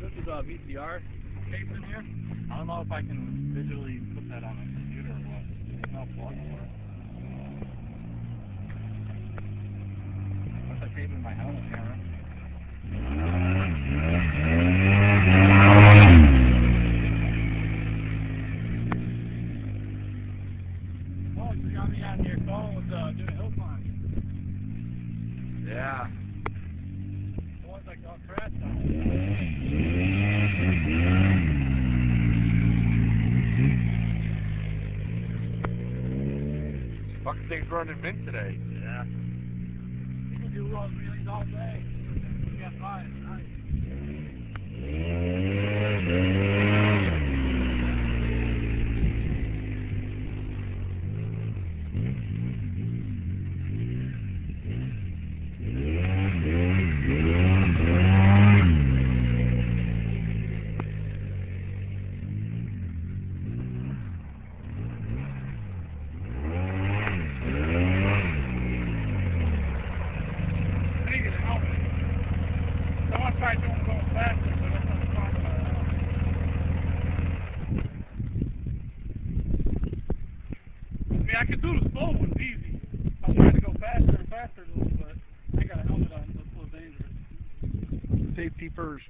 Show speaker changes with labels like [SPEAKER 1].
[SPEAKER 1] this is uh, a VCR tape in here. I don't know if I can visually put that on a computer or what. It's not plugged for. Unless I tape in my helmet camera. Oh, you got me out in your with uh, doing hill climbing.
[SPEAKER 2] Yeah. Fucking thing's running mint today. Yeah. You
[SPEAKER 1] can do those wheelies all day. You got five tonight. Speaking of helmet, someone tried doing going faster, but that's not the problem. I could do the slow ones easy. I'm trying to go faster and faster a little bit. I got a helmet on, so it's a little dangerous.
[SPEAKER 3] Safety first.